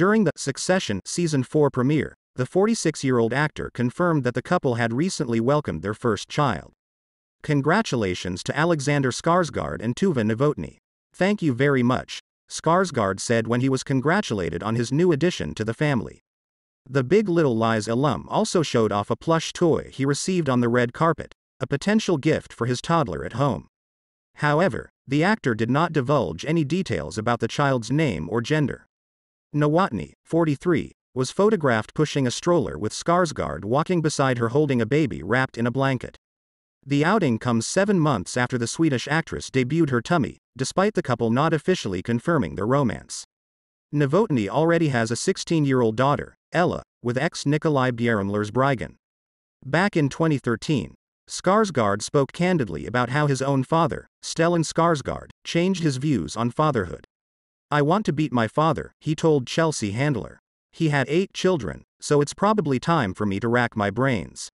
During the Succession Season 4 premiere, the 46 year old actor confirmed that the couple had recently welcomed their first child. Congratulations to Alexander Skarsgård and Tuva Novotny. Thank you very much, Skarsgård said when he was congratulated on his new addition to the family. The Big Little Lies alum also showed off a plush toy he received on the red carpet, a potential gift for his toddler at home. However, the actor did not divulge any details about the child's name or gender. Novotny, 43, was photographed pushing a stroller with Skarsgård walking beside her holding a baby wrapped in a blanket. The outing comes seven months after the Swedish actress debuted her tummy, despite the couple not officially confirming their romance. Novotny already has a 16 year old daughter, Ella, with ex Nicolai Bjerrum Lersbryggen. Back in 2013, Skarsgård spoke candidly about how his own father, Stellan Skarsgård, changed his views on fatherhood. I want to beat my father, he told Chelsea Handler. He had eight children, so it's probably time for me to rack my brains.